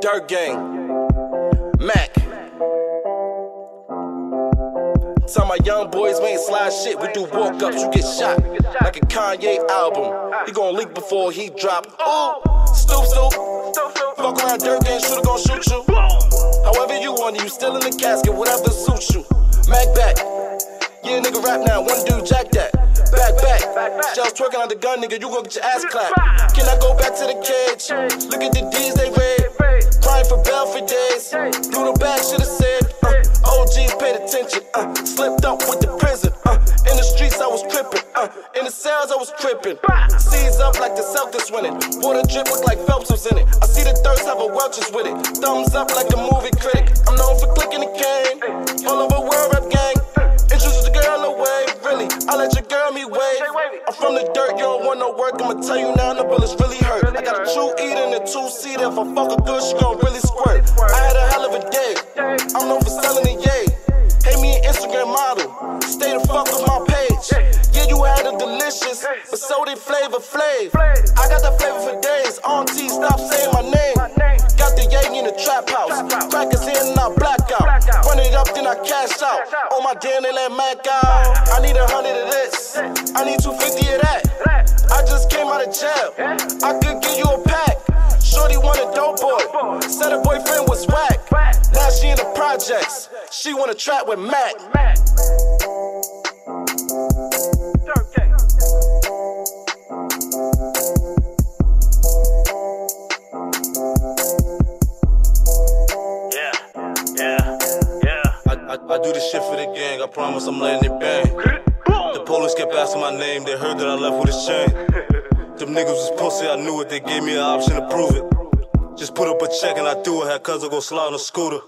Dirt Gang, Mac. Tell my young boys we ain't slide shit, we do walk ups, you get shot. Like a Kanye album. He gon' leak before he drop. Ooh, stoop, stoop. Fuck around, Dirt Gang, shooter gon' shoot you. However you want it, you still in the casket, whatever suits you. Mac back. Yeah, nigga rap now, one dude jack that. Back, back. Shells twerking on the gun, nigga, you gon' get your ass clapped. Can I go back to the cage? Look at the D's they raid. Slipped up with the prison. Uh, in the streets, I was tripping. Uh, in the cells, I was tripping. Seize up like the Celtics winning. Water drip look like Phelps was in it. I see the thirst, have a Welch's with it. Thumbs up like a movie critic. I'm known for clicking the cane. All over world rap gang. Introduce the girl away, really. I let your girl me wave. I'm from the dirt, you don't want no work. I'ma tell you now, the bullets really hurt. I got a true eat and a two seater. If I fuck a good, she gon' really squirt. I had a hell of a day. I'm known delicious, but so did Flavor Flav. I got the flavor for days. T, stop saying my name. Got the yang in the trap house. Crackers in and I black out. Run it up, then I cash out. On my damn, they let Mac out. I need a hundred of this. I need 250 of that. I just came out of jail. I could give you a pack. Shorty want a dope boy. Said her boyfriend was whack. Now she in the projects. She wanna trap with Mac. I, I, I do this shit for the gang, I promise I'm letting it bang. The police kept asking my name, they heard that I left with a chain. Them niggas was pussy, I knew it, they gave me an option to prove it. Just put up a check and I do it, had cousin go slide on a scooter.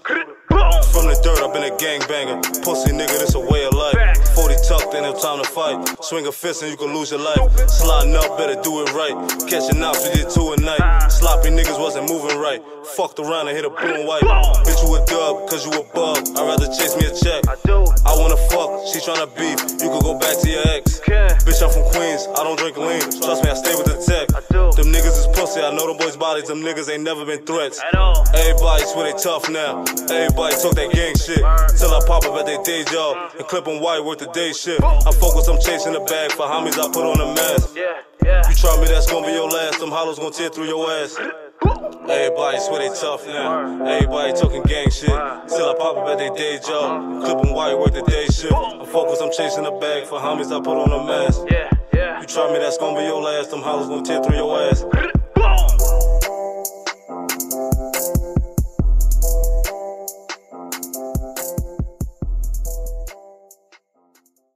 From the dirt, I've been a gangbanger. Pussy nigga, this a way of life. 40 tucked, ain't no time to fight. Swing a fist and you can lose your life. Sliding up, better do it right. Catching ops, we did two a night. Sloppy niggas wasn't moving right. Fucked around and hit a blue and white. Bitch, you a dub, cause you a bug. I'd rather chase me a check. I do. I wanna fuck, she tryna beef. You could go back to your ex. Bitch, I'm from Queens, I don't drink lean. Trust me, I stay with the tech. I do. Them niggas is pussy, I know them boys' bodies. Them niggas ain't never been threats. At all. Everybody swear they tough now. Everybody talk that gang shit. Till I pop up at their day job and clip them white worth the day shit. I focus, I'm chasing the bag for homies, I put on a mask. Yeah, yeah. You try me, that's gonna be your last. Them hollows gonna tear through your ass. Everybody swear they tough now. Everybody talking gang shit. Till I pop up at their day job. Clip them white worth the day shit. I focus, I'm chasing the bag for homies, I put on a mask. Yeah, yeah. You try me, that's gonna be your last. Them hollows gonna tear through your ass home.